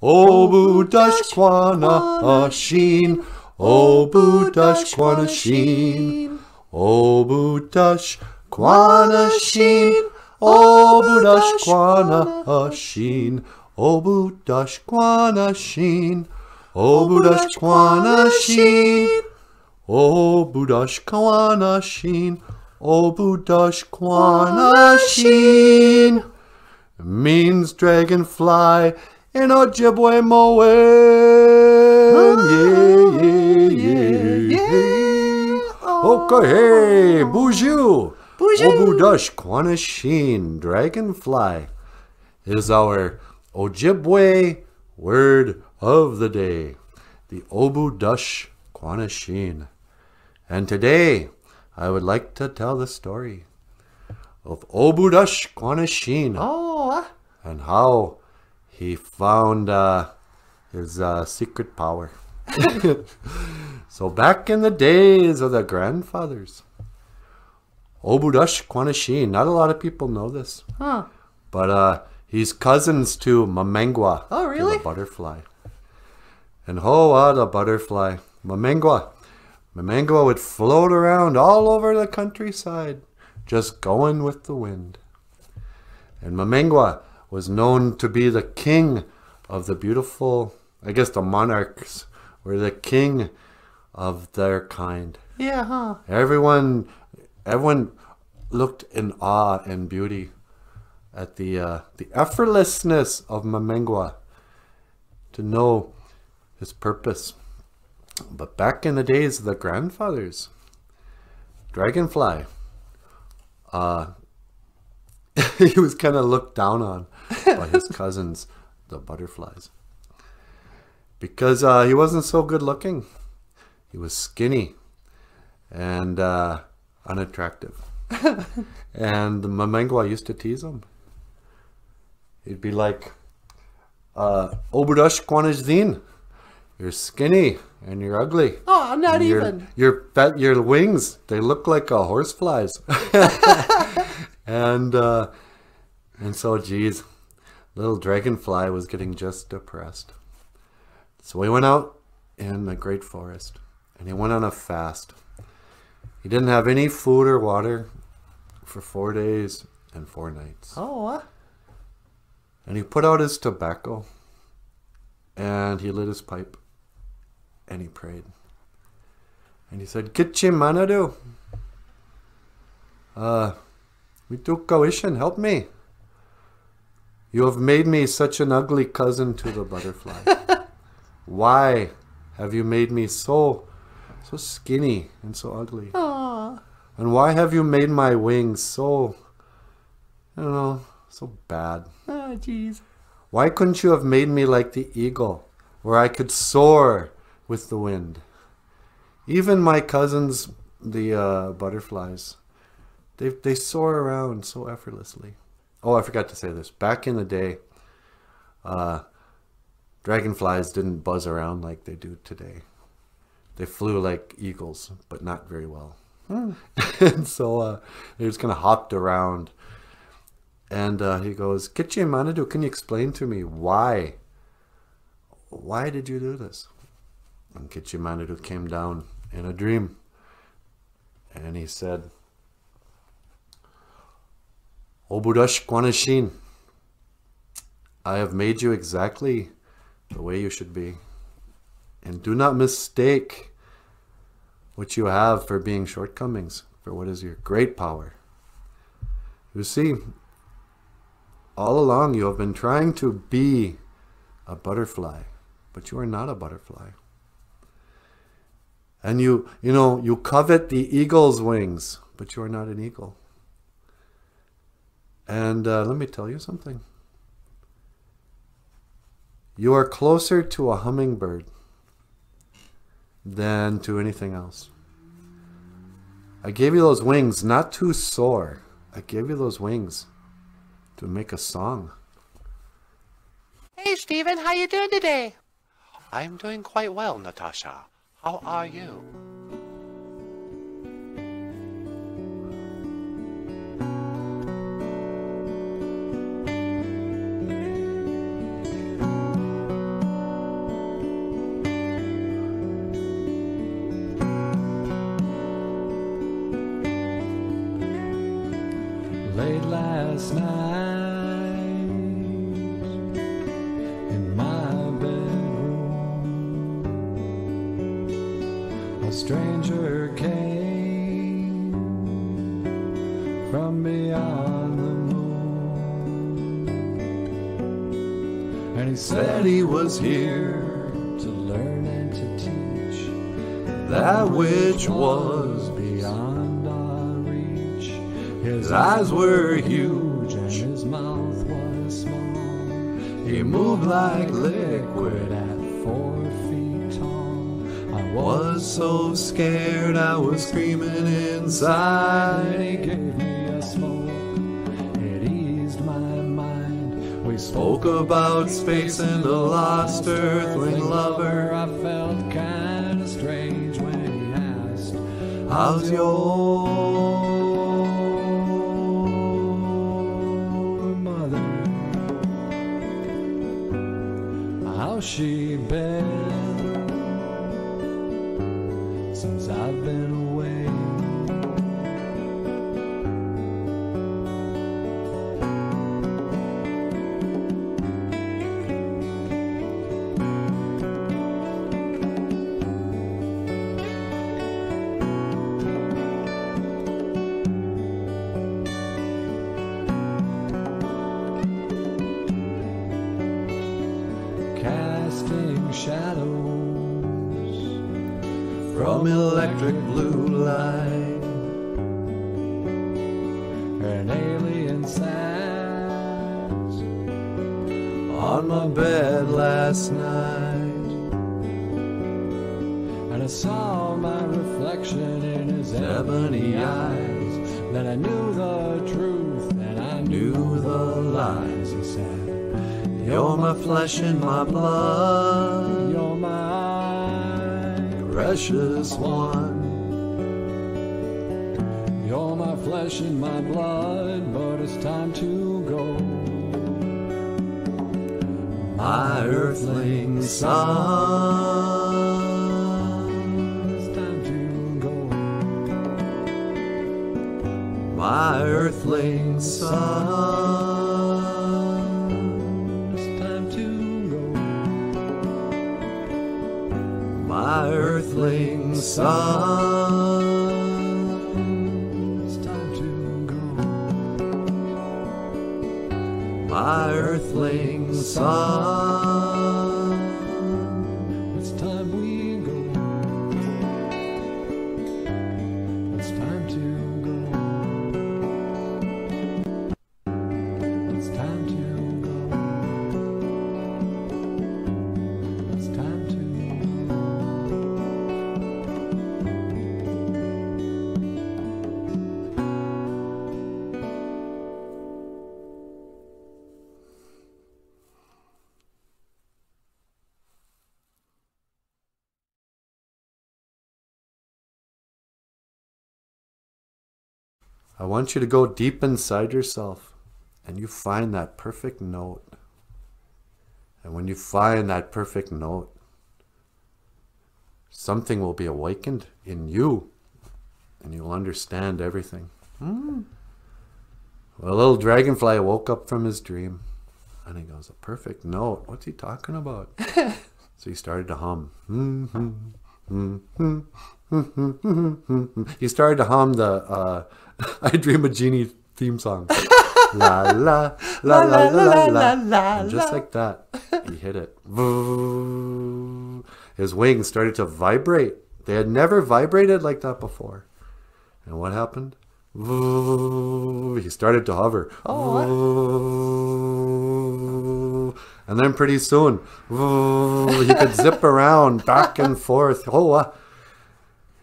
Obudash Kwana Sheen. Obudash Kwana Sheen. Obudash Kwana Sheen. Obudash Kwana Sheen. Obudash Kwana Sheen. Obudash Kwana Sheen. Obudash Kwana Sheen. Obudash Kwana Sheen means dragonfly in Ojibwemowin. Oh, yeah, yeah, yeah, yeah. Oh. Okay, hey, Boozhoo. Boozhoo. Obudash Quanashin, dragonfly, is our Ojibwe word of the day. The Obudash Quanashin. And today, I would like to tell the story of Obudash Quanashin Oh, and how he found uh, his uh, secret power. so back in the days of the grandfathers, Obudash Quanashin, not a lot of people know this, huh. but uh, he's cousins to Mamengwa. Oh, really? The butterfly. And ah, the butterfly. Mamengwa. Mamengwa would float around all over the countryside, just going with the wind. And Mamengwa was known to be the king of the beautiful, I guess the monarchs were the king of their kind. Yeah, huh. Everyone, everyone looked in awe and beauty at the uh, the effortlessness of Mamengwa to know his purpose. But back in the days of the grandfathers, Dragonfly, uh, he was kind of looked down on by his cousins, the butterflies, because uh, he wasn't so good looking. He was skinny and uh, unattractive. and the Mamengwa used to tease him. He'd be like, uh, Kwanajdin, you're skinny and you're ugly. Oh, not your- even. Your your wings, they look like a horseflies. And uh, and so, geez, little dragonfly was getting just depressed. So he went out in the great forest, and he went on a fast. He didn't have any food or water for four days and four nights. Oh, uh, And he put out his tobacco and he lit his pipe and he prayed. And he said, Gitche Manadu. Uh, Mitukawishan, help me. You have made me such an ugly cousin to the butterfly. Why have you made me so, so skinny and so ugly? oh, And why have you made my wings so, I don't know, so bad? oh, jeez. Why couldn't you have made me like the eagle, where I could soar with the wind? Even my cousins, the uh, butterflies, they they soar around so effortlessly. Oh, I forgot to say this. Back in the day, uh, dragonflies didn't buzz around like they do today. They flew like eagles, but not very well. and so uh, they just kind of hopped around. And uh, he goes, Kitchi Manadu, can you explain to me why? Why did you do this? And Kitchi Manadu came down in a dream. And he said, Obudash Kwanashin, I have made you exactly the way you should be. And do not mistake what you have for being shortcomings, for what is your great power. You see, all along you have been trying to be a butterfly, but you are not a butterfly. And you, you know, you covet the eagle's wings, but you are not an eagle. And uh, let me tell you something. You are closer to a hummingbird than to anything else. I gave you those wings not to soar. I gave you those wings to make a song. Hey, Stephen, how you doing today? I'm doing quite well, Natasha. How are you? Said he was here to learn and to teach That which was beyond our reach. His eyes were huge and his mouth was small. He moved like liquid at four feet tall. I Was so scared I was screaming and he gave me a smoke. We Spoke about space and a lost earthling lover. I felt kinda strange when he asked, How's your mother? How's she been since I've been I knew the truth, and I knew the lies. He said, You're my flesh and my blood, "You're my precious one. You're my flesh and my blood, but it's time to go. My earthling son, my earthling son, It's time to go. my earthling son, It's time to go. my earthling son. I want you to go deep inside yourself and you find that perfect note. And when you find that perfect note, something will be awakened in you and you'll understand everything. Hmm. Well, a little dragonfly woke up from his dream and he goes, A perfect note? What's he talking about? so he started to hum. Hmm, hmm, hmm, hmm, He started to hum the uh, I Dream of Jeannie theme song. la la la la la la la. And just like that, he hit it. His wings started to vibrate. They had never vibrated like that before. And what happened? He started to hover. Voo. And then pretty soon, he could zip around back and forth. Oh, uh,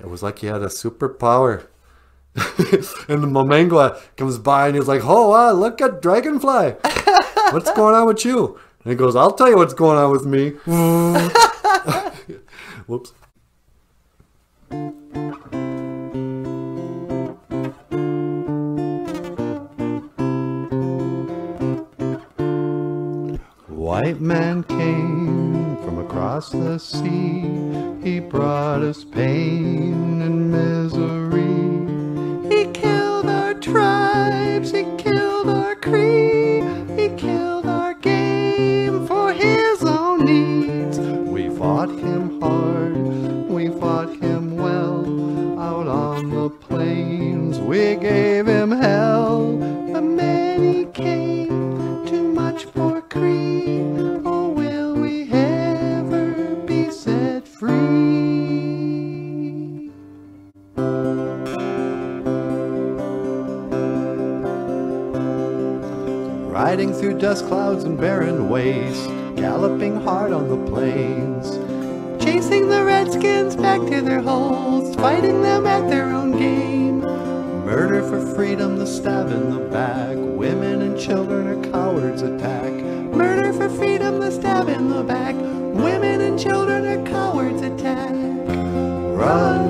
it was like he had a superpower. and the Mamengwa comes by and he's like, Oh, look at Dragonfly. What's going on with you? And he goes, I'll tell you what's going on with me. Whoops. White man came across the sea. He brought us pain and misery. He killed our tribes, he killed our Cree, he killed our game for his own needs. We fought him hard, we fought him well. Out on the plains, we gave him hell. Dust clouds and barren waste, galloping hard on the plains, chasing the redskins back to their holes, fighting them at their own game. Murder for freedom, the stab in the back, women and children are cowards attack. Murder for freedom, the stab in the back, women and children are cowards attack. Run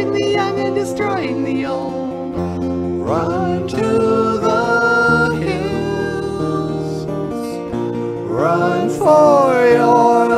enslaving the young and destroying the old. Run to the hills. Run for your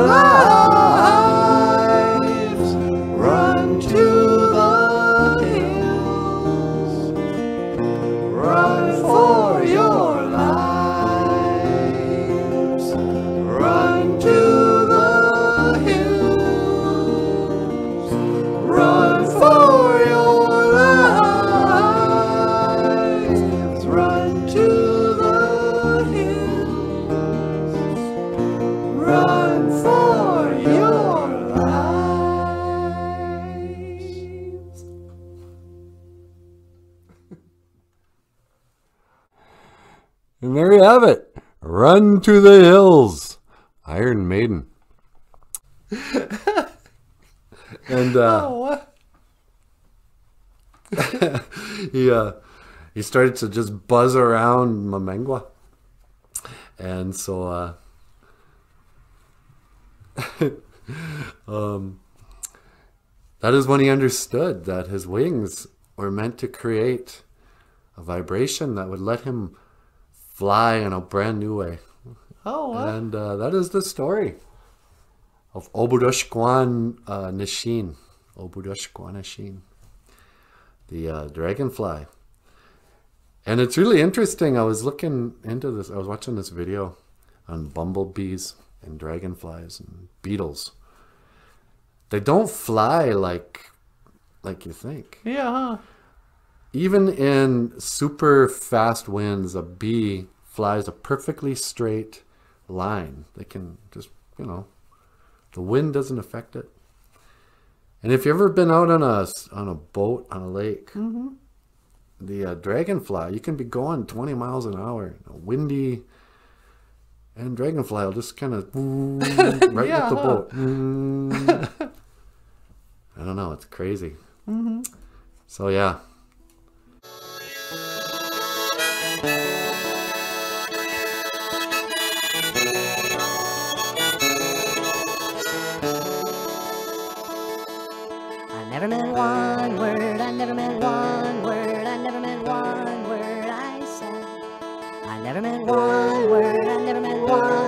Run to the hills. Iron Maiden. and uh, he uh, he started to just buzz around Mamengwa. And so uh, um, that is when he understood that his wings were meant to create a vibration that would let him fly in a brand new way. Oh, And uh, that is the story of Obudoshkwan uh, Nishin. Obudoshkwan Nishin. The uh, dragonfly. And it's really interesting. I was looking into this, I was watching this video on bumblebees and dragonflies and beetles. They don't fly like like you think. yeah, huh? Even in super fast winds, a bee flies a perfectly straight line. They can just, you know, the wind doesn't affect it. And if you've ever been out on a, on a boat on a lake, the uh, dragonfly, you can be going 20 miles an hour, windy, and dragonfly will just kind of right Yeah, with the boat. Mm. I don't know, it's crazy. So yeah. Never meant one word, I never meant one word, I never meant one word I said. I never meant one word, I never meant one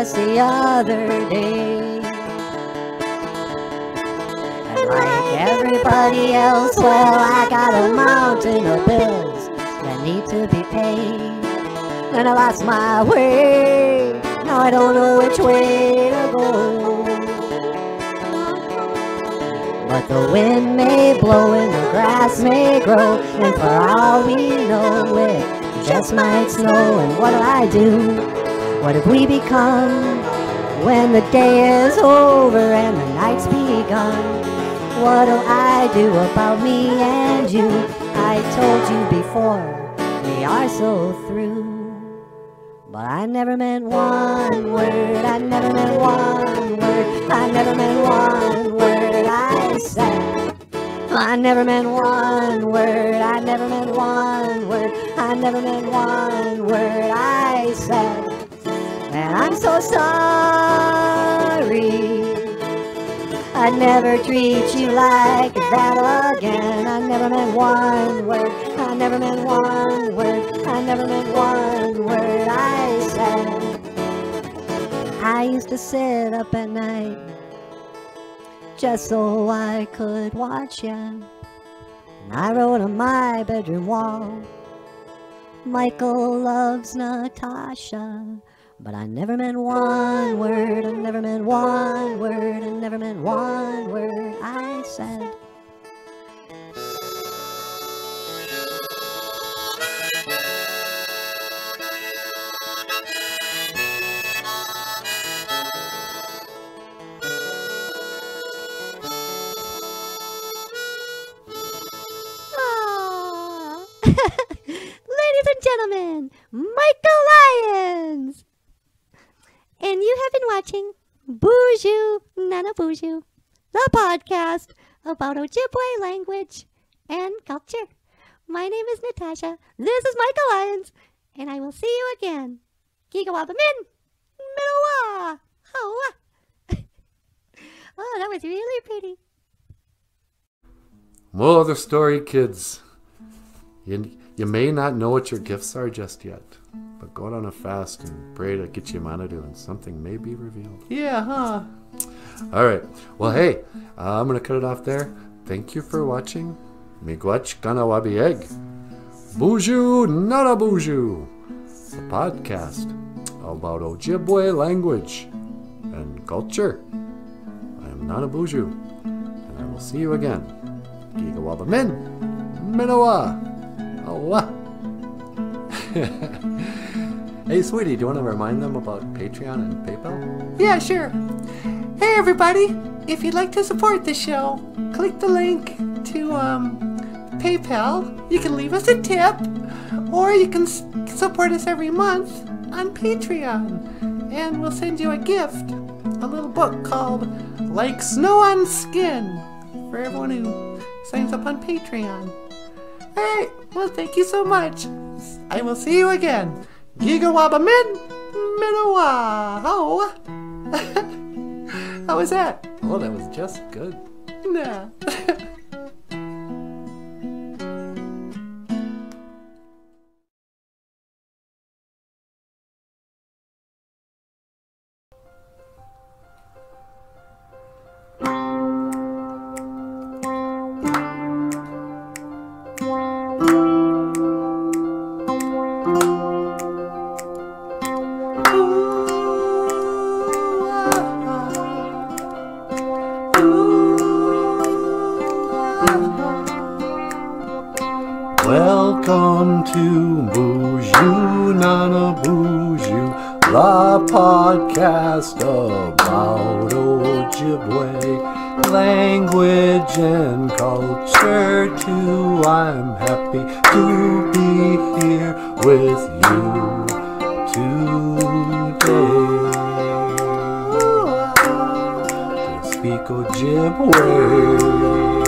just the other day. And like everybody else, well, I got a mountain of bills that need to be paid. And I lost my way, now I don't know which way to go. But the wind may blow and the grass may grow, and for all we know, it just might snow. And what'll I do? What have we become when the day is over and the night's begun? What'll I do about me and you? I told you before, we are so through. But I never meant one word, I never meant one word, I never meant one word I said. I never meant one word, I never meant one word, I never meant one word I said. And I'm so sorry. I'd never treat you like that again. I never meant one word. I never meant one word. I never meant one word I said. I used to sit up at night just so I could watch you. And I wrote on my bedroom wall, Michael loves Natasha. But I never meant one word, I never meant one word, I never meant one word I said. Gentlemen, Michael Lyons! And you have been watching Boozhoo Nana Boozhoo, the podcast about Ojibwe language and culture. My name is Natasha. This is Michael Lyons, and I will see you again. Gigawabamin, Minowa, Hoa. Oh, that was really pretty. More of the story, kids. You, you may not know what your gifts are just yet, but go out on a fast and pray to Gitche Manadu and something may be revealed. Yeah, huh? All right. Well, hey, uh, I'm going to cut it off there. Thank you for watching. Miigwech Kanawabi Egg. Boozhoo Nana Boozhoo. The podcast about Ojibwe language and culture. I am Nana Boozhoo, and I will see you again. Gigawaba Min, Minowa, Hey, sweetie, do you want to remind them about Patreon and PayPal? Yeah, sure. Hey, everybody! If you'd like to support the show, click the link to um, PayPal. You can leave us a tip, or you can support us every month on Patreon, and we'll send you a gift a little book called Like Snow on Skin for everyone who signs up on Patreon. Alright, well, thank you so much. I will see you again. Gigawaba Min Minowa. Ho! How was that? Oh, that was just good. Nah. to speak Ojibwe.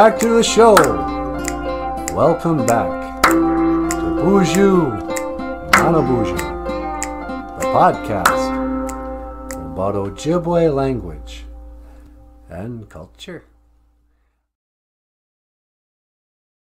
Back to the show. Welcome back to Nana Boozhoo, the podcast about Ojibwe language and culture.